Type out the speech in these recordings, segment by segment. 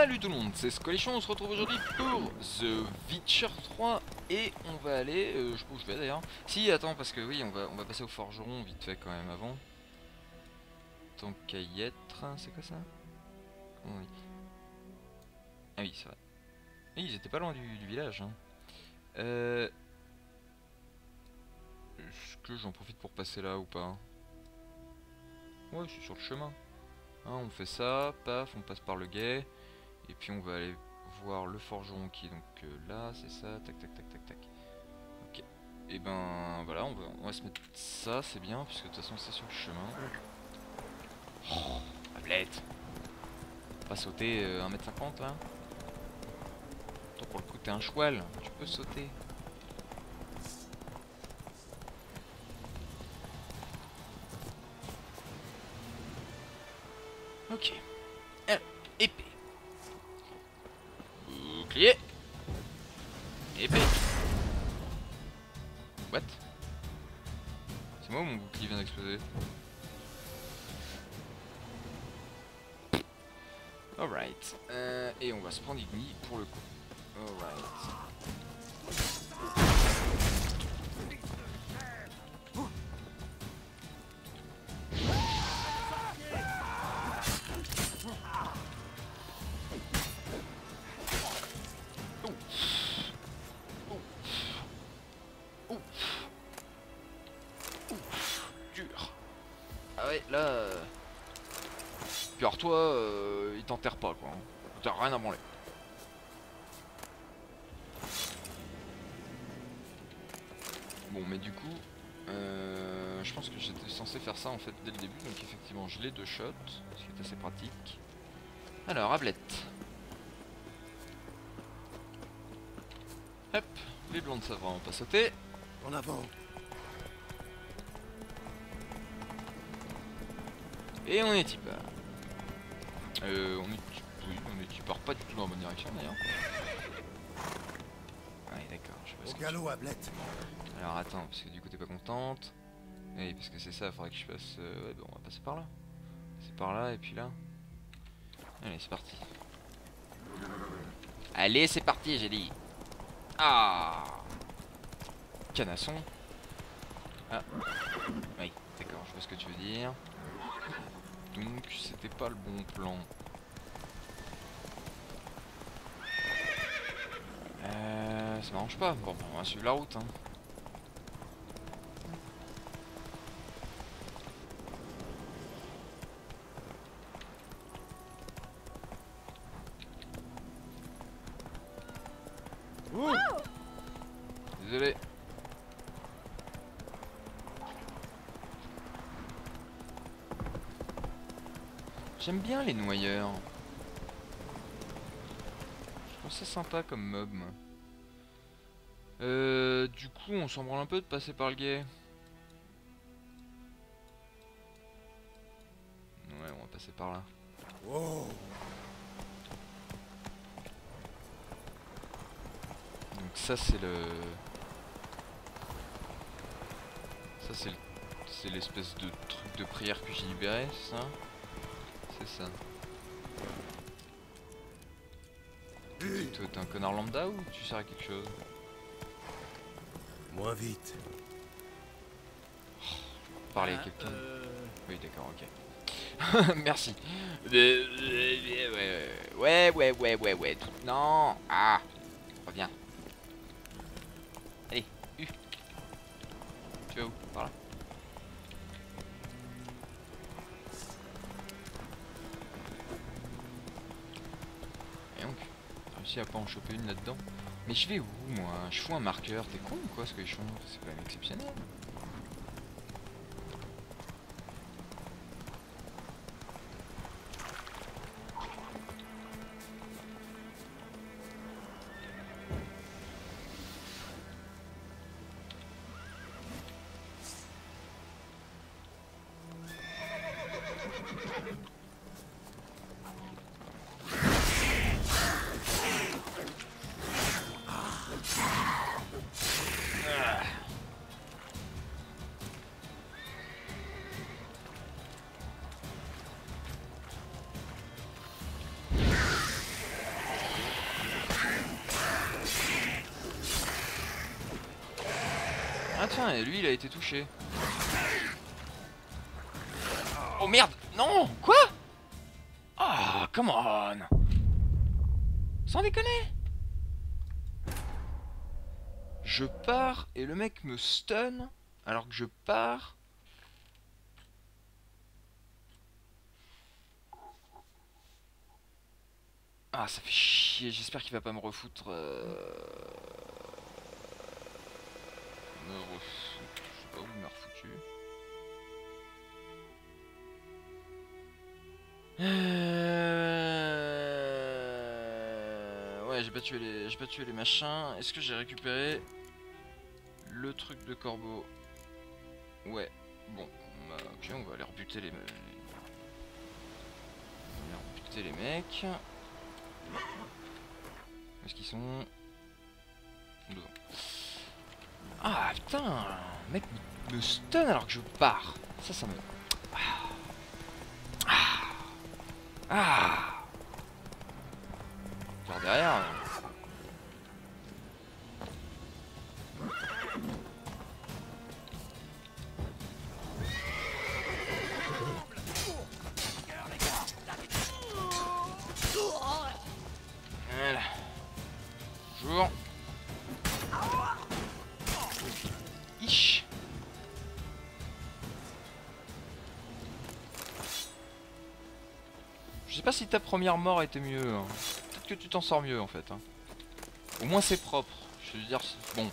Salut tout le monde, c'est Scolichon, on se retrouve aujourd'hui pour The Witcher 3 et on va aller, euh, je sais où je vais d'ailleurs. Si, attends, parce que oui, on va, on va passer au forgeron vite fait quand même avant. Tant qu'à y être, c'est quoi ça? On dit Ah oui, c'est vrai. Oui, ils étaient pas loin du, du village. Hein. Euh... Est-ce que j'en profite pour passer là ou pas? Ouais, je suis sur le chemin. Hein, on fait ça, paf, on passe par le guet. Et puis on va aller voir le forgeron qui est donc euh, là, c'est ça, tac tac tac tac tac. Ok. Et ben voilà, on va, on va se mettre ça, c'est bien, puisque de toute façon c'est sur le chemin. Oh, tablette Pas sauter euh, 1m50 là Toi pour le coup t'es un choual, tu peux sauter. Ok. Bouclier. Épée. What? C'est moi ou mon bouclier vient d'exploser? Alright. Euh, et on va se prendre Igni pour le coup. Alright. Rien à branler. Bon, mais du coup, euh, je pense que j'étais censé faire ça en fait dès le début, donc effectivement je l'ai deux shots, ce qui est assez pratique. Alors, Ablette. Hop, les blondes ça va vraiment pas sauter. En avant. Et on est part. Euh, on est, est y part pas du tout dans la bonne direction d'ailleurs. Ouais, d'accord, je sais pas ce Au que galop, Ablette. Alors attends, parce que du coup t'es pas contente. Oui, parce que c'est ça, faudrait que je fasse... euh, Ouais, bon, on va passer par là. C'est par là, et puis là. Allez, c'est parti. Allez, c'est parti, j'ai dit. Ah Canasson. Ah. Oui, d'accord, je vois ce que tu veux dire. Donc, c'était pas le bon plan. Euh, ça m'arrange pas. Bon, on va suivre la route. Hein. Désolé. J'aime bien les noyeurs. Je trouve ça sympa comme mob. Euh, du coup, on s'en branle un peu de passer par le guet. Ouais, on va passer par là. Donc ça c'est le... Ça c'est le... C'est l'espèce de truc de prière que j'ai libéré, ça? C'est ça. Toi t'es un connard lambda ou tu sers à quelque chose? Moins vite. Parler à Ah, quelqu'un euh, Oui d'accord, ok. Merci. Euh, Ouais, ouais, ouais, ouais, ouais. tout- Non Ah Reviens. Allez, U. Tu vas où? Par là Et donc, réussi à pas en choper une là-dedans? Mais je vais où moi? Je fous un marqueur, t'es con ou quoi ce que je C'est quand même exceptionnel. Tiens, et lui il a été touché. Oh merde Non Quoi? Ah, come on Sans déconner Je pars et le mec me stun alors que je pars. Ah, ça fait chier. J'espère qu'il va pas me refoutre. euh, Je sais pas où il m'a refoutu. Euh, Ouais, j'ai pas tué les, j'ai pas tué les machins. Est-ce que j'ai récupéré le truc de corbeau? Ouais. Bon, bah, ok, on va aller rebuter les, on va aller rebuter les mecs. Où est-ce qu'ils sont? Ah putain, mec me- stun alors que je pars. Ça, ça me. Ah. Ah. Derrière. Ta première mort était mieux. hein. Peut-être que tu t'en sors mieux en fait. hein. Au moins c'est propre. Je veux dire, bon,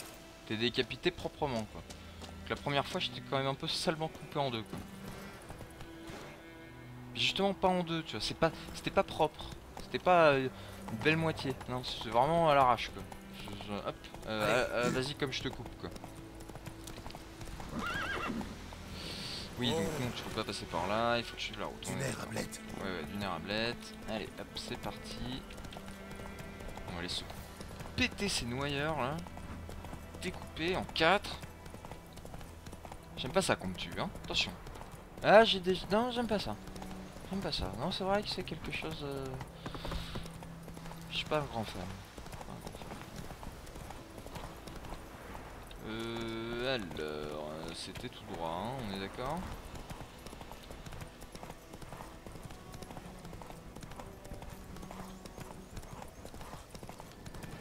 t'es décapité proprement quoi. Donc, la première fois j'étais quand même un peu salement coupé en deux quoi. Puis justement pas en deux, tu vois. C'est pas, c'était pas propre. C'était pas euh, une belle moitié. Non, c'est vraiment à l'arrache quoi. Je- je- hop, euh, euh, euh, vas-y comme je te coupe quoi. Oui, donc non, tu peux pas passer par là, il faut que je la Du retourne. nerf, Hamlet. Ouais, ouais, du nerf à blette. Allez, hop, c'est parti. On va aller se péter ces noyeurs là. Découper en 4. J'aime pas ça qu'on me tue, hein. Attention. Ah, j'ai des. Non, j'aime pas ça. J'aime pas ça. Non, c'est vrai que c'est quelque chose. euh, Je suis. Pas un grand fan. Euh. Alors. C'était tout droit, hein, on est d'accord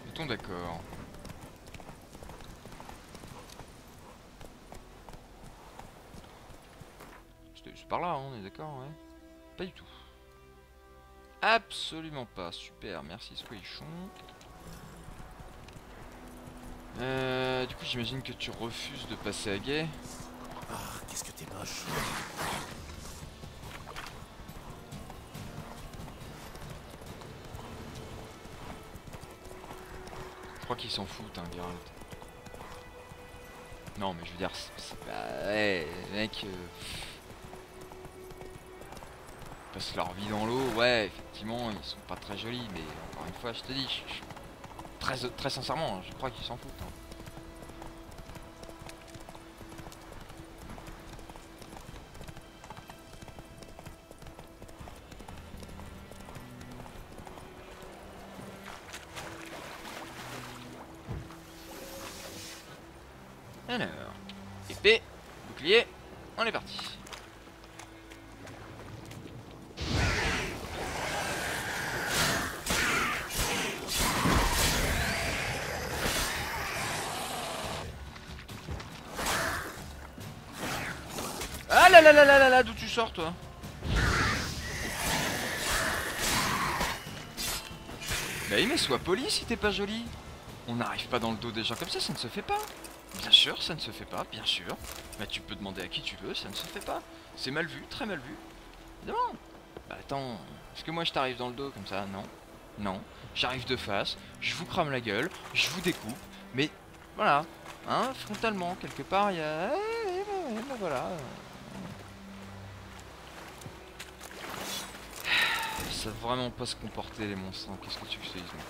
Est-on d'accord C'était c'est par là, hein, on est d'accord, ouais Pas du tout. Absolument pas. Super, merci Squishon. Euh, du coup, j'imagine que tu refuses de passer à gay. Ah, qu'est-ce que t'es moche. Je crois qu'ils s'en foutent, hein, Geralt. Non, mais je veux dire, c'est- c'est pas. Ouais, les mecs. euh, ils passent leur vie dans l'eau, ouais, effectivement, ils sont pas très jolis, mais encore une fois, je te dis, je- je- très, très sincèrement, je crois qu'ils s'en foutent. Là là là là là là, d'où tu sors toi Bah oui mais sois poli si t'es pas joli On n'arrive pas dans le dos des gens comme ça, ça ne se fait pas Bien sûr, ça ne se fait pas, bien sûr. Mais tu peux demander à qui tu veux, ça ne se fait pas. C'est mal vu, très mal vu. Évidemment. Bah attends, est-ce que moi je t'arrive dans le dos comme ça? Non. Non. J'arrive de face, je vous crame la gueule, je vous découpe, mais voilà. Hein, frontalement, quelque part, il y a... Eh, eh, eh, bah, voilà. Ils vraiment pas se comporter les monstres, hein. qu'est-ce que tu te dise moi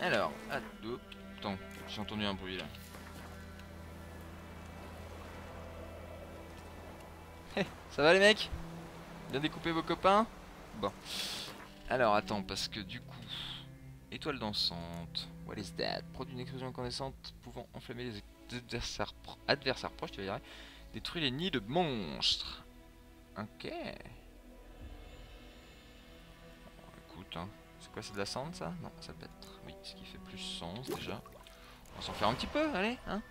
Alors. Attends, j'ai entendu un bruit là. Hé, ça va les mecs? Bien découper vos copains? Bon. Alors attends, parce que du coup... Étoile dansante. What is that? Produit une explosion incandescente pouvant enflammer les adversaires, adversaires proches, tu vas arriver. Détruit les nids de monstres. Ok. écoute, hein. c'est quoi, c'est de la cendre ça? Non, ça peut être. Oui, ce qui fait plus sens déjà. On s'en faire un petit peu, allez, hein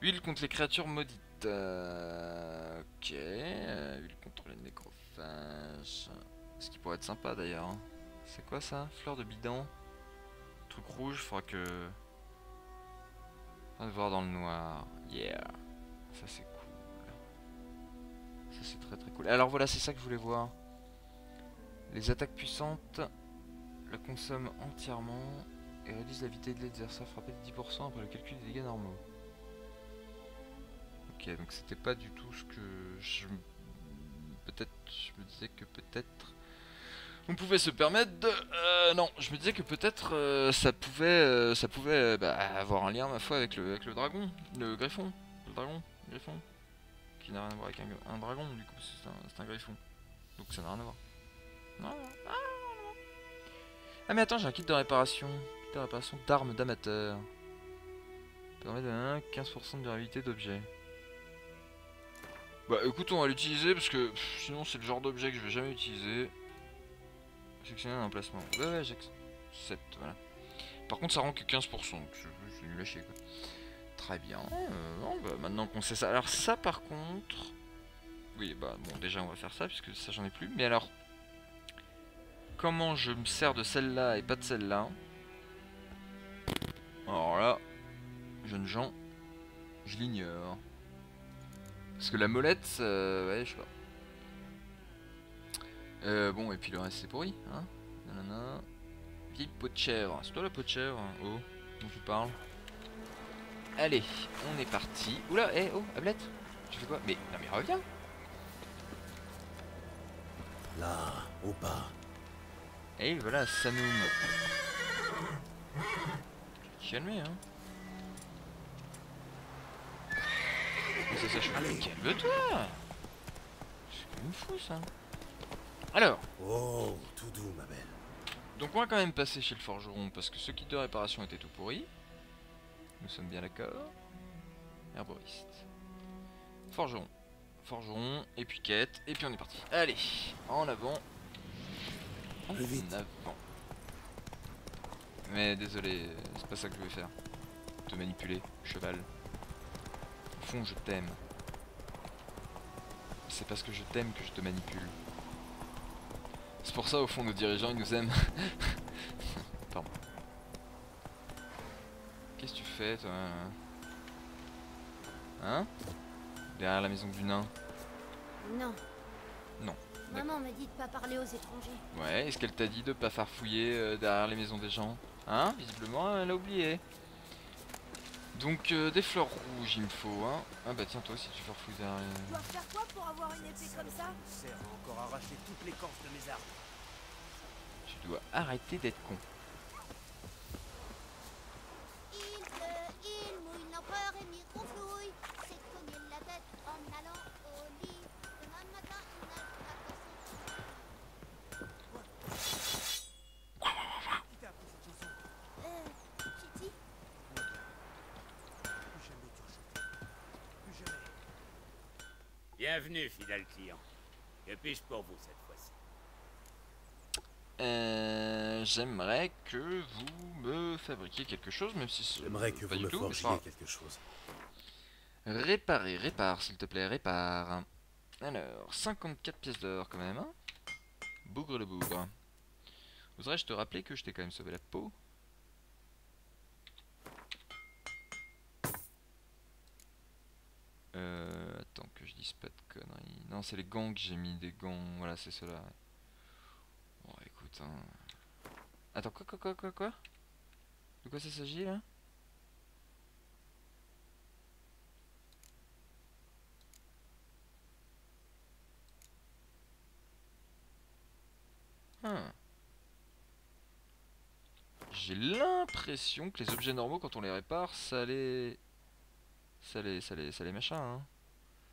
Huile contre les créatures maudites. Euh, ok. Euh, huile contre les nécrophages. Ce qui pourrait être sympa d'ailleurs. Hein. C'est quoi ça? Fleur de bidon? Truc rouge, faudra que... On va voir dans le noir. Yeah. Ça c'est cool. Ça c'est très très cool. Alors voilà, c'est ça que je voulais voir. Les attaques puissantes la consomment entièrement et réduisent la vitesse de l'adversaire frappé de 10% après le calcul des dégâts normaux. Ok, donc c'était pas du tout ce que je... Peut-être, je me disais que peut-être on pouvait se permettre de... Euh, non, je me disais que peut-être euh, ça pouvait, euh, ça pouvait bah, avoir un lien, ma foi, avec le, avec le dragon, le griffon, le dragon, le griffon, qui n'a rien à voir avec un, dragon, du coup, c'est un, griffon. Donc ça n'a rien à voir. Non, non, Ah mais attends, j'ai un kit de réparation, kit de réparation d'armes d'amateur. Permet de 15% de durabilité d'objet. Bah écoute, on va l'utiliser parce que sinon c'est le genre d'objet que je vais jamais utiliser. Sélectionner un emplacement. Ouais, ouais, j'accepte, voilà. Par contre, ça rend que 15%, donc c'est nul à quoi. Très bien. Euh, bah, maintenant qu'on sait ça. Alors, ça, par contre... Oui, bah, bon, déjà, on va faire ça, puisque ça, j'en ai plus. Mais alors... Comment je me sers de celle-là et pas de celle-là? Alors là, jeunes gens, je l'ignore. Parce que la molette, euh, ouais, je sais pas. Euh, bon, et puis le reste c'est pourri, hein Nanana. Vieille peau de chèvre. C'est toi la peau de chèvre Oh, dont tu parles Allez, on est parti. Oula, hé, oh, Ablette Tu fais quoi? Mais, non mais reviens Là, au bas. Et voilà, Sanoum. Calmez, hein. C'est ça, je Calme-toi C'est comme fou ça. Alors. Oh, tout doux, ma belle. Donc on va quand même passer chez le forgeron parce que ce kit de réparation était tout pourri. Nous sommes bien d'accord. Herboriste. Forgeron. Forgeron, et puis quête, et puis on est parti. Allez, en avant. En avant. Mais désolé, c'est pas ça que je voulais faire. Te manipuler, cheval. Au fond, je t'aime. C'est parce que je t'aime que je te manipule. C'est pour ça, au fond, nos dirigeants, ils nous aiment. Pardon. Qu'est-ce que tu fais, toi? Hein? Derrière la maison du nain Non. Non. Maman m'a dit de pas parler aux étrangers. Ouais, est-ce qu'elle t'a dit de pas farfouiller euh, derrière les maisons des gens? Hein? Visiblement, elle a oublié. Donc euh, des fleurs rouges il me faut hein. Ah bah tiens toi aussi tu farfouilles derrière Tu dois faire quoi pour avoir une épée comme ça? Encore arracher toutes les corses de mes armes. Tu dois arrêter d'être con. Bienvenue, fidèle client. Que puis-je pour vous cette fois-ci? Euh, J'aimerais que vous me fabriquiez quelque chose, même si c'est J'aimerais que pas vous du me tout, forgiez pas quelque chose. Réparer, répare s'il te plaît, répare. Alors, 54 pièces d'or quand même. Hein bougre le bougre. Oserais-je te rappeler que je t'ai quand même sauvé la peau Euh, attends que je pas de conneries. Non, c'est les gants que j'ai mis, des gants. Voilà, c'est cela. Bon, écoute, hein. Attends, quoi, quoi, quoi, quoi, quoi? De quoi ça s'agit là? Hein. J'ai l'impression que les objets normaux, quand on les répare, ça les... Ça les, ça les, ça les machin, hein.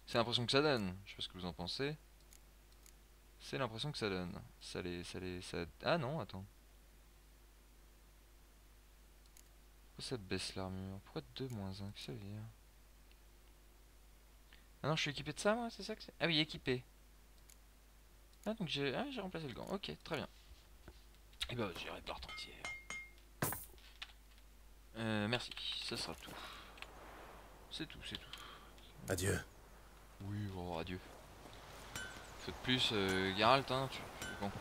C'est l'impression que ça donne. Je sais pas ce que vous en pensez. C'est l'impression que ça donne. Ça les, ça les, ça... Ah non, attends. Pourquoi ça baisse l'armure? Pourquoi 2 moins 1 Qu'est-ce que ça veut dire? Ah non, je suis équipé de ça, moi C'est ça que c'est? Ah oui, équipé. Ah, donc j'ai ah, remplacé le gant. Ok, très bien. Et bah, j'irai porte entière. Euh, merci, ça sera tout. C'est tout, c'est tout. Adieu. Oui, bon, adieu. Faut de plus, euh, Geralt, hein, tu, bon.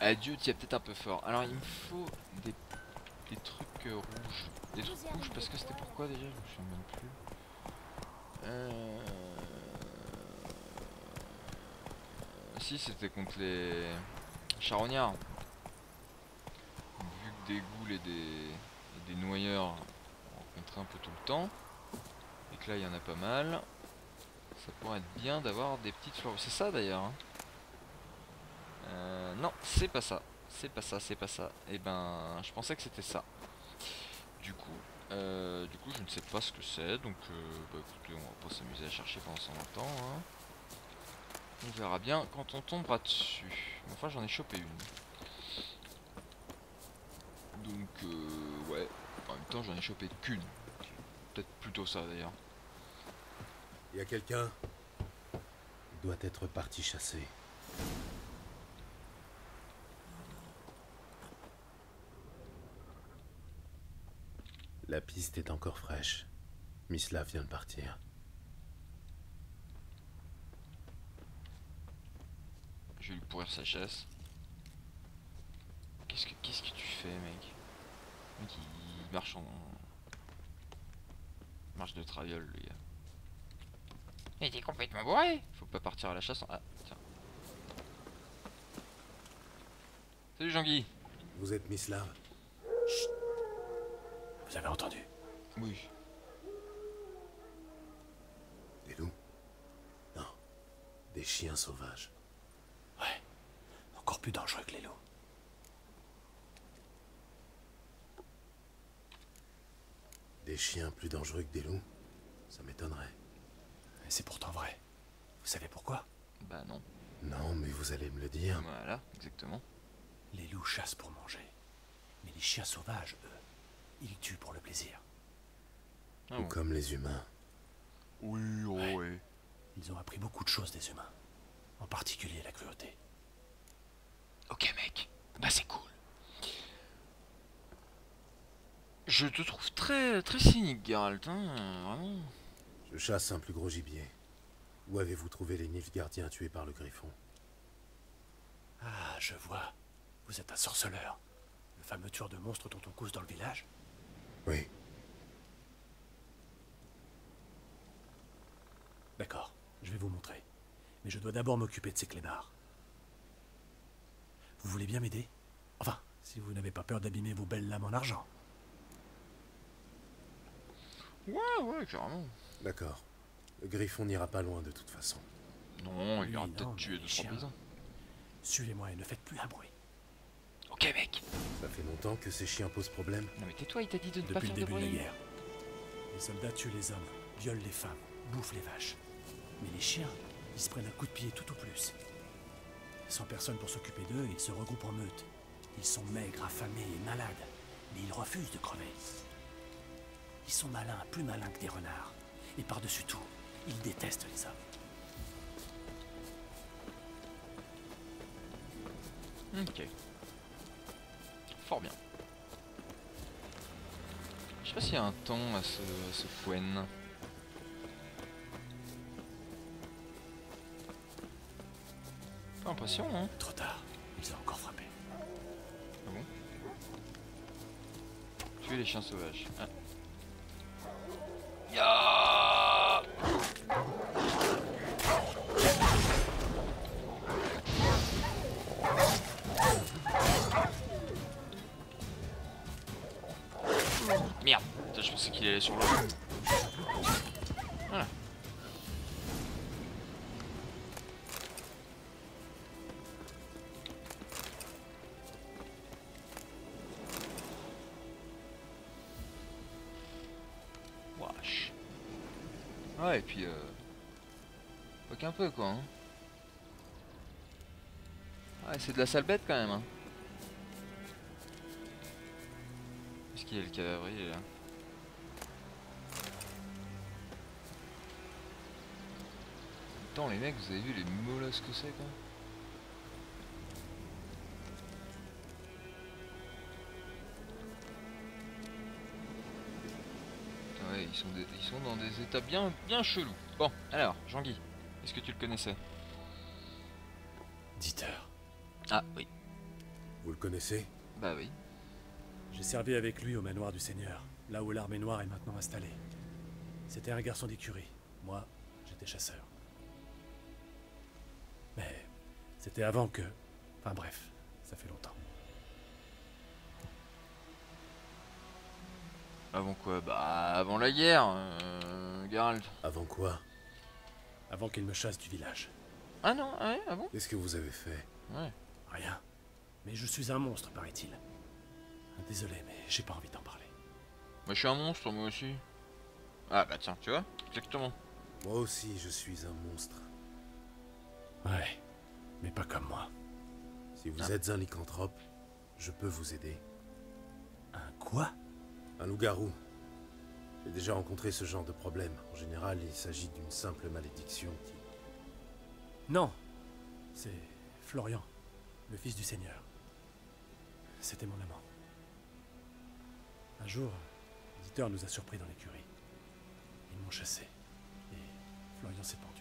Adieu, tu es peut-être un peu fort. Alors, il me faut des, des trucs euh, rouges. Des trucs rouges, parce que c'était pourquoi déjà? Je me souviens même plus. Euh... Si, c'était contre les charognards. Vu que des et des, et des noyeurs on rencontrait un peu tout le temps, que là il y en a pas mal, ça pourrait être bien d'avoir des petites fleurs. C'est ça d'ailleurs. hein. Euh, non, c'est pas ça. C'est pas ça, c'est pas ça. Et ben, je pensais que c'était ça. Du coup, euh, du coup, je ne sais pas ce que c'est. Donc, euh, bah, écoutez, on va pas s'amuser à chercher pendant 120 ans. hein. On verra bien quand on tombera dessus. Enfin, j'en ai chopé une. Donc, ouais. En même temps, j'en ai chopé qu'une. Peut-être plutôt ça d'ailleurs. Y a quelqu'un? Il doit être parti chasser. La piste est encore fraîche. Mislav vient de partir. Je vais lui pourrir sa chasse. Qu'est-ce que qu'est-ce que tu fais, mec? Mec, il, il marche en marche de traviole, le gars. Il était complètement bourré. Faut pas partir à la chasse. En... Ah, tiens. Salut Jean-Guy. Vous êtes Mislav Vous avez entendu Oui. Des loups Non. Des chiens sauvages. Ouais. Encore plus dangereux que les loups. Des chiens plus dangereux que des loups? Ça m'étonnerait. C'est pourtant vrai. Vous savez pourquoi? Bah non. Non, mais vous allez me le dire. Voilà, exactement. Les loups chassent pour manger. Mais les chiens sauvages, eux, ils tuent pour le plaisir. Ah Ou bon. comme les humains. Oui, oh Ouais. ouais. Ils ont appris beaucoup de choses des humains. En particulier la cruauté. Ok mec, bah c'est cool. Je te trouve très très cynique Geralt, hein, vraiment. Je chasse un plus gros gibier. Où avez-vous trouvé les Nilfgaardiens tués par le griffon? Ah, je vois. Vous êtes un sorceleur. Le fameux tueur de monstres dont on cause dans le village Oui. D'accord, je vais vous montrer. Mais je dois d'abord m'occuper de ces clébards. Vous voulez bien m'aider? Enfin, si vous n'avez pas peur d'abîmer vos belles lames en argent. Ouais, ouais, carrément. D'accord. Le griffon n'ira pas loin de toute façon. Non, il non, peut-être deux trois chiens. paysans. Suivez-moi et ne faites plus un bruit. Ok mec. Ça fait longtemps que ces chiens posent problème. Non mais tais-toi, il t'a dit de ne pas Depuis le faire de début de la bruit. guerre. Les soldats tuent les hommes, violent les femmes, bouffent les vaches. Mais les chiens, ils se prennent un coup de pied tout au plus. Sans personne pour s'occuper d'eux, ils se regroupent en meute. Ils sont maigres, affamés et malades, mais ils refusent de crever. Ils sont malins, plus malins que des renards. Et par-dessus tout, ils détestent les hommes. Ok. Fort bien. Je sais pas s'il y a un temps à ce, à ce. Pas l'impression, hein Trop tard, ils ont encore frappé. Ah bon? Tuer les chiens sauvages. Ah. Ya Sur l'eau. Voilà. Wesh. Ouais, et puis euh... Pas qu'un peu quoi. Hein. Ouais, c'est de la sale bête quand même. Hein. Est-ce qu'il y a le cadavre Il est là? Attends les mecs, vous avez vu les molosses que c'est quoi Ouais, ils sont, des- ils sont dans des états bien, bien chelous. Bon, alors, Jean-Guy, est-ce que tu le connaissais Dieter. Ah oui, Vous le connaissez bah oui. J'ai servi avec lui au manoir du Seigneur, là où l'armée noire est maintenant installée. C'était un garçon d'écurie. Moi, j'étais chasseur. Mais c'était avant que... Enfin bref, ça fait longtemps. Avant quoi? Bah avant la guerre, euh, Geralt. Avant quoi? Avant qu'il me chasse du village. Ah non, ah ouais, ah bon? Qu'est-ce que vous avez fait? Ouais. Rien. Mais je suis un monstre, paraît-il. Désolé, mais j'ai pas envie d'en parler. Bah je suis un monstre moi aussi. Ah bah tiens, tu vois Exactement. Moi aussi, je suis un monstre. Ouais, mais pas comme moi. Si vous Ah. êtes un lycanthrope, je peux vous aider. Un quoi? Un loup-garou. J'ai déjà rencontré ce genre de problème. En général, il s'agit d'une simple malédiction qui... Non, c'est Florian, le fils du Seigneur. C'était mon amant. Un jour, Dieter nous a surpris dans l'écurie. Ils m'ont chassé, et Florian s'est pendu.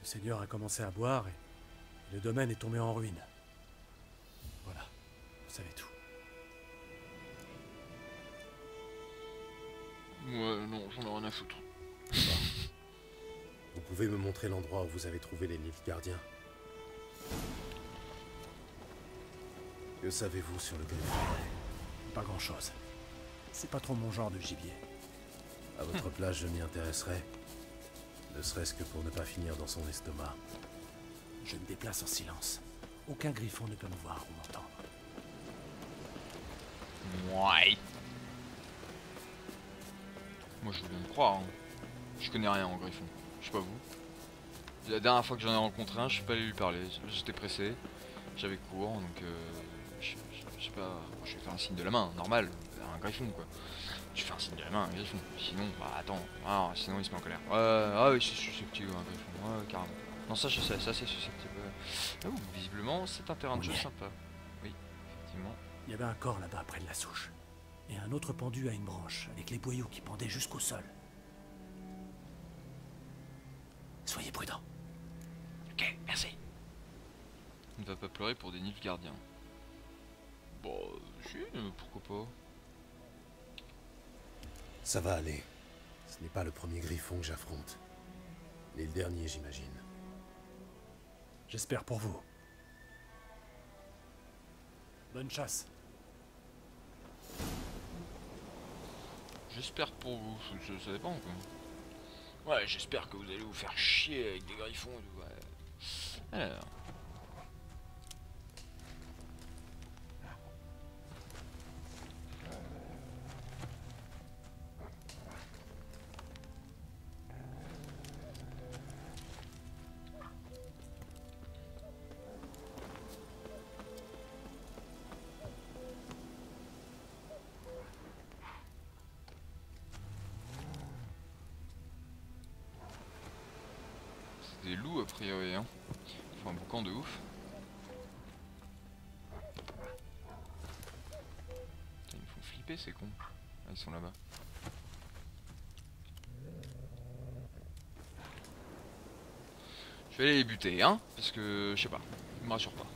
Le Seigneur a commencé à boire, et le domaine est tombé en ruine. Voilà, vous savez tout. Ouais, non, j'en ai rien à foutre. Vous pouvez me montrer l'endroit où vous avez trouvé les livres gardiens Que savez-vous sur le griffon Pas grand-chose. C'est pas trop mon genre de gibier. À votre place, je m'y intéresserai. Ne serait-ce que pour ne pas finir dans son estomac. Je me déplace en silence. Aucun griffon ne peut me voir ou m'entendre. Ouais. Moi je veux bien me croire. hein. Je connais rien en griffon. Je sais pas vous. La dernière fois que j'en ai rencontré un, je suis pas allé lui parler. J'étais pressé. J'avais cours donc euh, je, je- je sais pas. Je vais faire un signe de la main, normal. Un griffon quoi. Je fais un signe de la main, un griffon. Sinon, bah attends. Ah, sinon il se met en colère. Ouais, ah oui, suis susceptible un griffon. Ouais, carrément. Non, ça je sais, ça c'est susceptible. Ah, ouh, visiblement, c'est un terrain de On jeu sympa. Oui, effectivement. Il y avait un corps là-bas près de la souche. Et un autre pendu à une branche, avec les boyaux qui pendaient jusqu'au sol. Soyez prudents. Ok, merci. Il ne va pas pleurer pour des nifs gardiens. Bon, euh, si, euh, pourquoi pas. Ça va aller. Ce n'est pas le premier griffon que j'affronte. Ni le dernier, j'imagine. J'espère pour vous. Bonne chasse. J'espère pour vous, ça, dépend quoi. Ouais, j'espère que vous allez vous faire chier avec des griffons. Alors. Ils me font flipper ces cons. Ah, ils sont là-bas. Je vais les buter, hein, parce que je sais pas, ils me rassurent pas.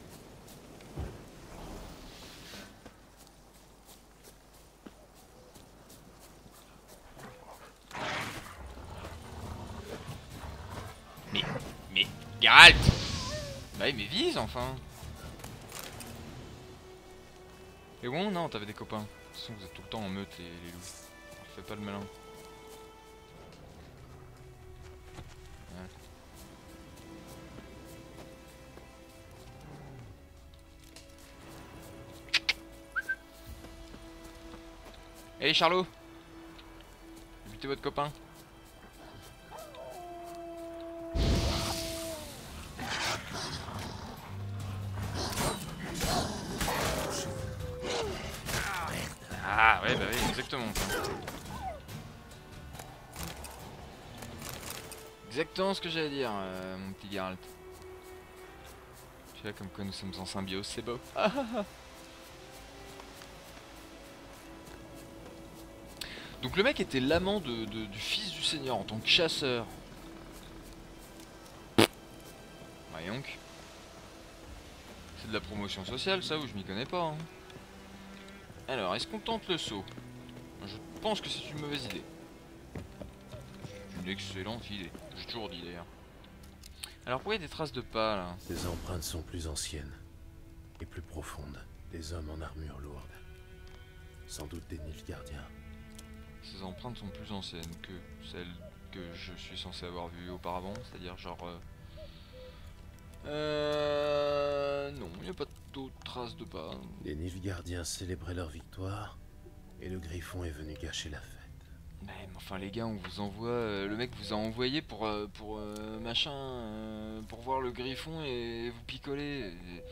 Mais, mais, Geralt Bah mais vise enfin Et bon, non, t'avais des copains. Toute façon, vous êtes tout le temps en meute, les, les loups. Fais pas le malin. Ouais. Allez, Charlot Butez votre copain. Ce que j'allais dire, euh, mon petit Geralt. Tu vois, comme quoi nous sommes en symbiose, c'est beau. Donc le mec était l'amant du fils du seigneur en tant que chasseur. Voyons. C'est de la promotion sociale ça ou je m'y connais pas. hein. Alors, est-ce qu'on tente le saut? Je pense que c'est une mauvaise idée. Une excellente idée. J'ai toujours dit d'ailleurs. Alors pourquoi il y a des traces de pas là? Les empreintes sont plus anciennes et plus profondes. Des hommes en armure lourde. Sans doute des Nilfgaardiens. Ces empreintes sont plus anciennes que celles que je suis censé avoir vues auparavant, c'est-à-dire genre... Euh... euh, Non, il n'y a pas d'autres traces de pas. Les Nilfgaardiens célébraient leur victoire et le griffon est venu gâcher la fête. Mais, enfin les gars, on vous envoie... euh, le mec vous a envoyé pour, euh, pour euh, machin... euh, pour voir le griffon et vous picoler. Et-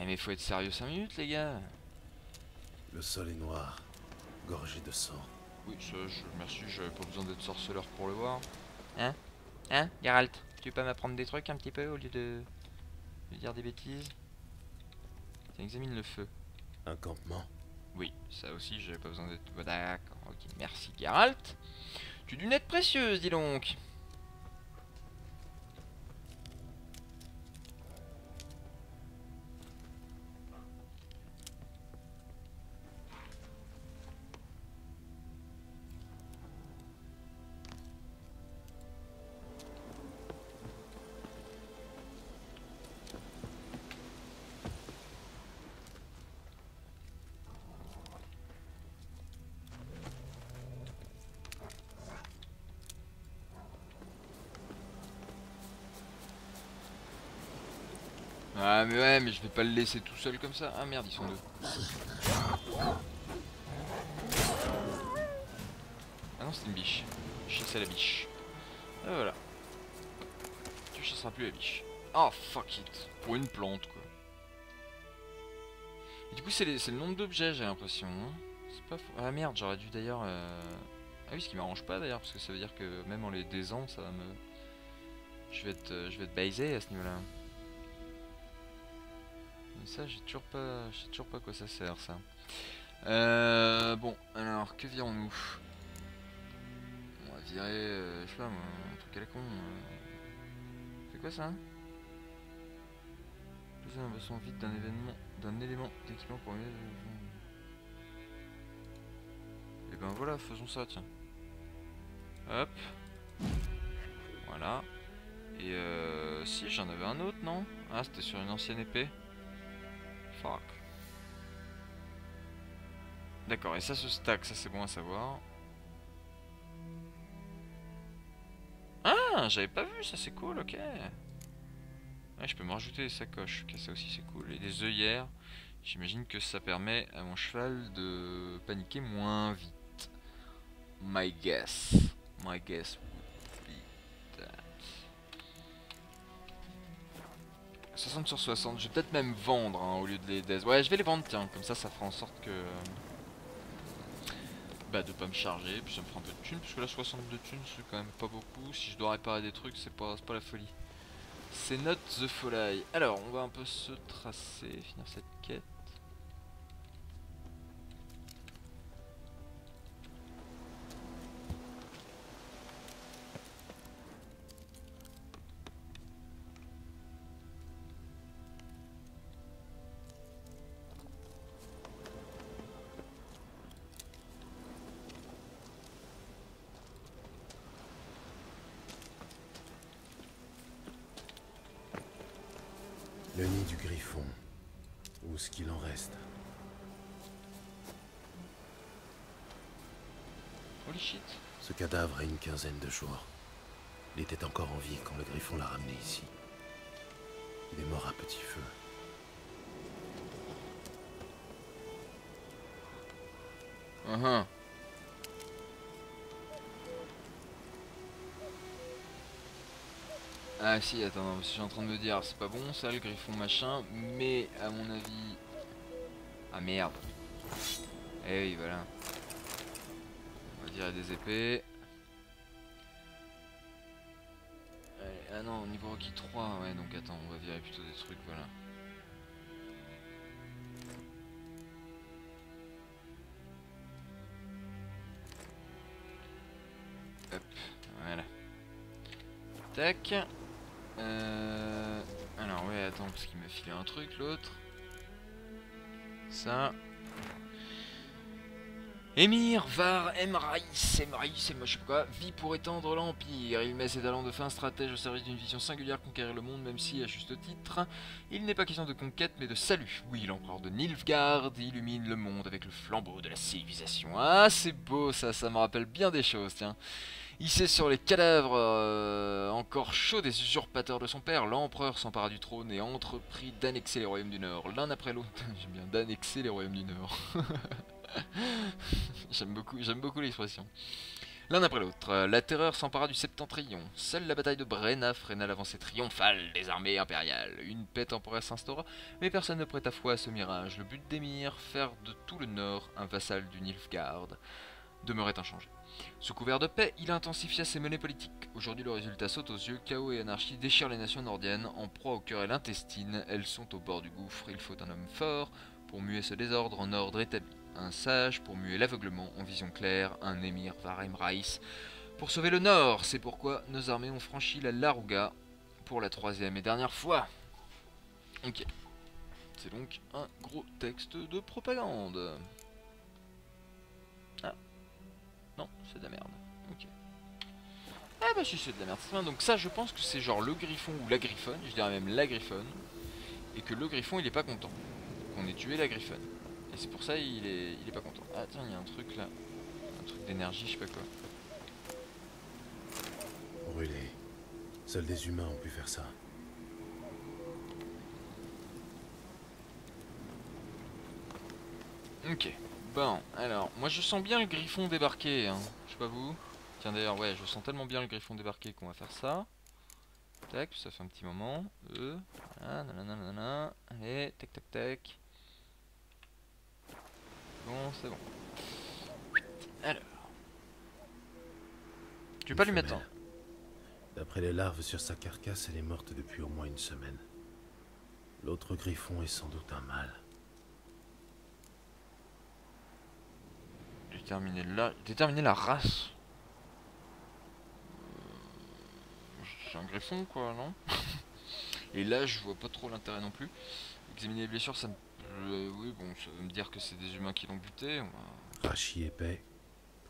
Eh, mais faut être sérieux 5 minutes les gars Le sol est noir, gorgé de sang. Oui, ça, je, merci, j'avais pas besoin d'être sorceleur pour le voir. Hein? Hein, Geralt? Tu peux m'apprendre des trucs un petit peu au lieu de, de dire des bêtises? Tiens, examine le feu. Un campement? Oui, ça aussi, j'avais pas besoin d'être... bah, D'accord, merci Geralt. Tu d'une aide précieuse, dis donc mais ouais, mais je vais pas le laisser tout seul comme ça. Ah merde, ils sont deux. Ah non, c'est une biche. Chasser la biche. Ah voilà. Tu chasseras plus la biche. Oh fuck it. Pour une plante quoi. Du coup c'est le nombre d'objets j'ai l'impression. hein. C'est pas. Ah merde, j'aurais dû d'ailleurs... euh, Ah oui, ce qui m'arrange pas d'ailleurs, parce que ça veut dire que même en les daisant, ça va me... Je vais être, euh, je vais être baisé à ce niveau-là. Mais ça, j'ai toujours pas, je sais toujours pas quoi ça sert ça. Euh, bon, alors que virons-nous On va virer, euh, je sais pas moi, un truc à la con. euh. C'est quoi ça? Poser un bassin vide d'un événement, d'un élément d'équipement pour mieux. Et ben voilà, faisons ça, tiens. Hop. Voilà. Et euh, si, j'en avais un autre, non? Ah, c'était sur une ancienne épée. D'accord, et ça se stack, ça c'est bon à savoir. Ah, j'avais pas vu, ça c'est cool, ok. Je peux me rajouter des sacoches, ça aussi c'est cool. Et des œillères, j'imagine que ça permet à mon cheval de paniquer moins vite. My guess. My guess 60 sur 60, je vais peut-être même vendre hein, au lieu de les des. Ouais, je vais les vendre, tiens, comme ça, ça fera en sorte que. euh, Bah, de pas me charger, puis ça me fera un peu de thunes, parce que là, 62 thunes, c'est quand même pas beaucoup. Si je dois réparer des trucs, c'est pas, pas la folie. C'est not the folly. Alors, on va un peu se tracer, finir cette quête. De jours. Il était encore en vie quand le griffon l'a ramené ici. Il est mort à petit feu. Uhum. Ah si, attends, je suis en train de me dire, c'est pas bon ça, le griffon machin, mais à mon avis... Ah merde. Eh oui, voilà. virer des épées. Niveau requis 3, ouais, donc attends, on va virer plutôt des trucs, voilà. Hop, voilà. Tac. Euh... Alors ouais, attends, parce qu'il m'a filé un truc, l'autre. Ça. Émir Var Emraïs, Emraïs, moi je sais pas quoi, vit pour étendre l'Empire. Il met ses talents de fin stratège au service d'une vision singulière conquérir le monde, même si, à juste titre, il n'est pas question de conquête mais de salut. Oui, l'empereur de Nilfgaard illumine le monde avec le flambeau de la civilisation. Ah, c'est beau ça, ça me rappelle bien des choses, tiens. Hissé sur les cadavres euh, encore chauds des usurpateurs de son père, l'empereur s'empara du trône et entreprit d'annexer les royaumes du Nord, l'un après l'autre. J'aime bien d'annexer les royaumes du Nord. j'aime beaucoup, beaucoup l'expression. L'un après l'autre, euh, la terreur s'empara du septentrion. Seule la bataille de Brenna freina l'avancée triomphale des armées impériales. Une paix temporaire s'instaura, mais personne ne prêta foi à ce mirage. Le but d'Émir, faire de tout le nord un vassal du Nilfgaard, demeurait inchangé. Sous couvert de paix, il intensifia ses menées politiques. Aujourd'hui, le résultat saute aux yeux. Chaos et anarchie déchirent les nations nordiennes. En proie au cœur et l'intestine, elles sont au bord du gouffre. Il faut un homme fort pour muer ce désordre en ordre établi. Un sage pour muer l'aveuglement en vision claire. Un émir Varem Reiss pour sauver le Nord. C'est pourquoi nos armées ont franchi la Laruga pour la troisième et dernière fois. Ok. C'est donc un gros texte de propagande. Non, c'est de la merde. Ok. Ah bah si c'est de la merde. Donc ça je pense que c'est genre le griffon ou la griffonne, je dirais même la griffonne. Et que le griffon il est pas content. Qu'on ait tué la griffonne. C'est pour ça il est, il est pas content. Ah tiens, il y a un truc là. Un truc d'énergie, je sais pas quoi. Brûlé. Seuls des humains ont pu faire ça. Ok. Bon, alors, moi je sens bien le griffon débarquer, hein. je sais pas vous. Tiens d'ailleurs, ouais, je sens tellement bien le griffon débarquer qu'on va faire ça. Tac, ça fait un petit moment. Euh, voilà, nanana, allez, tac tac tac. Bon, c'est bon. Alors. Tu veux pas lui mettre un D'après les larves sur sa carcasse, elle est morte depuis au moins une semaine. L'autre griffon est sans doute un mâle. Déterminer la, déterminer la race. Euh, C'est un griffon quoi, non? Et là, je vois pas trop l'intérêt non plus. Examiner les blessures, ça me... euh, oui, bon, ça veut me dire que c'est des humains qui l'ont buté. on va- Rachis épais,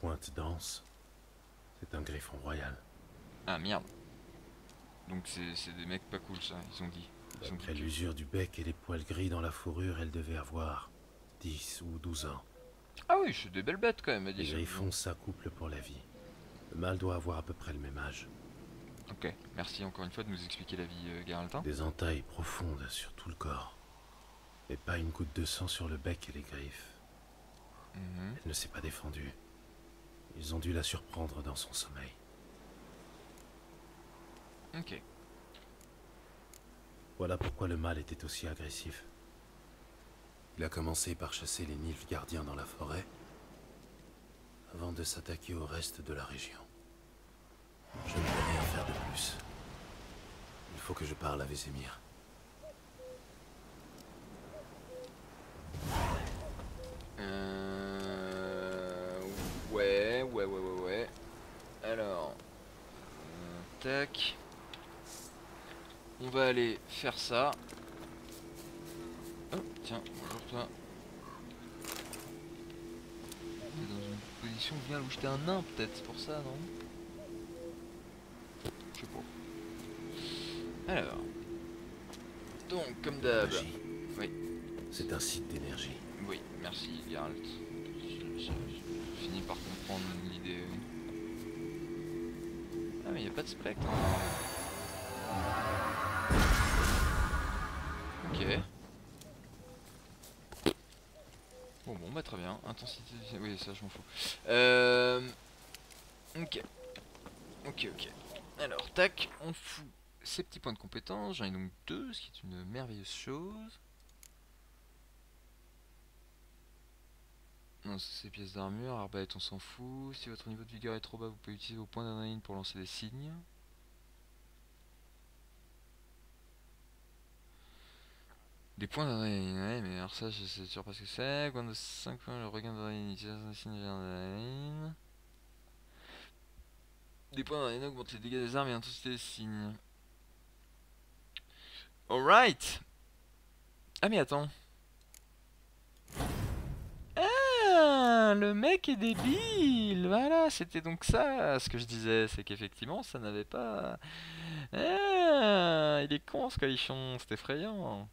pointe dense. C'est un griffon royal. Ah merde. Donc c'est des mecs pas cool ça, ils ont dit. Ils ont Après dit l'usure du bec et les poils gris dans la fourrure, elle devait avoir 10 ou 12 ans. Ah oui, c'est des belles bêtes quand même, à Les dire. griffons s'accouplent pour la vie. Le mâle doit avoir à peu près le même âge. Ok, merci encore une fois de nous expliquer la vie, euh. Des entailles profondes sur tout le corps. Mais pas une goutte de sang sur le bec et les griffes. Mhm. Elle ne s'est pas défendue. Ils ont dû la surprendre dans son sommeil. Ok. Voilà pourquoi le mâle était aussi agressif. Il a commencé par chasser les Nilfgaardiens dans la forêt, avant de s'attaquer au reste de la région. Je ne peux rien faire de plus. Il faut que je parle à Vésémir. Euh... Ouais, ouais, ouais, ouais, ouais. Alors... euh, tac. On va aller faire ça. Oh, tiens, bonjour toi. On est dans une position bien où j'étais un nain peut-être, c'est pour ça, non? Je sais pas. Alors. Donc, comme d'hab. Oui. C'est un site d'énergie. Oui, merci Geralt. Je finis par comprendre l'idée. Ah mais il a pas de spectre. Ok. Bon bon bah très bien. Intensité. Oui ça je m'en fous. Euh... Ok. Ok ok. Alors tac, on fout ces petits points de compétence. J'en ai donc deux, ce qui est une merveilleuse chose. Non, c'est pièces d'armure. Arbalète, on s'en fout. Si votre niveau de vigueur est trop bas, vous pouvez utiliser vos points d'adrénaline pour lancer des signes. Des points d'adrénaline, ouais, mais alors ça, je sais toujours pas ce que c'est. Coin de 5 points, le regain d'adrénaline, utilisation des signes d'adrénaline. Des points d'adrénaline augmentent les dégâts des armes et l'intensité des signes. Alright! Ah, mais attends. Le mec est débile. Voilà, c'était donc ça ce que je disais, c'est qu'effectivement ça n'avait pas. Ah, il est con ce calichon, c'est effrayant.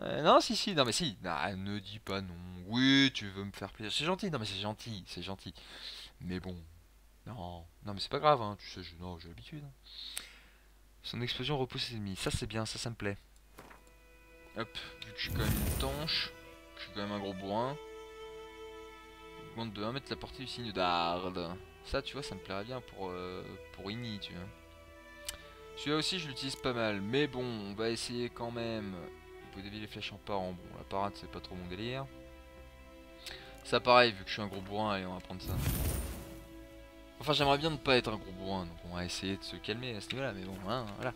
Non, si, si, non, mais si. Ah, ne dis pas non. Oui, tu veux me faire plaisir. C'est gentil, non, mais c'est gentil, c'est gentil. Mais bon, non, non, mais c'est pas grave, hein, tu sais, je- non, j'ai l'habitude. Son explosion repousse les ennemis. Ça, c'est bien, ça, ça me plaît. Hop, vu que je suis quand même une tanche, je suis quand même un gros bourrin. Augmente de 1 mètre la portée du signe d'Arde. Ça, tu vois, ça me plairait bien pour, euh, pour Ini, tu vois. Celui-là aussi, je l'utilise pas mal. Mais bon, on va essayer quand même. Vous pouvez dévier les flèches en parant. Bon, la parade, c'est pas trop mon délire. Ça, pareil, vu que je suis un gros bourrin, allez, on va prendre ça. Enfin, j'aimerais bien ne pas être un gros bourrin, donc on va essayer de se calmer à ce niveau-là, mais bon, hein, voilà.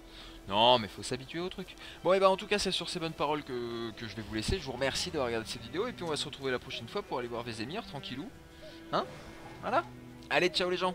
Non, mais faut s'habituer au truc. Bon, et bah en tout cas, c'est sur ces bonnes paroles que, que je vais vous laisser. Je vous remercie d'avoir regardé cette vidéo, et puis on va se retrouver la prochaine fois pour aller voir Vézémir, tranquillou. Hein? Voilà Allez, ciao les gens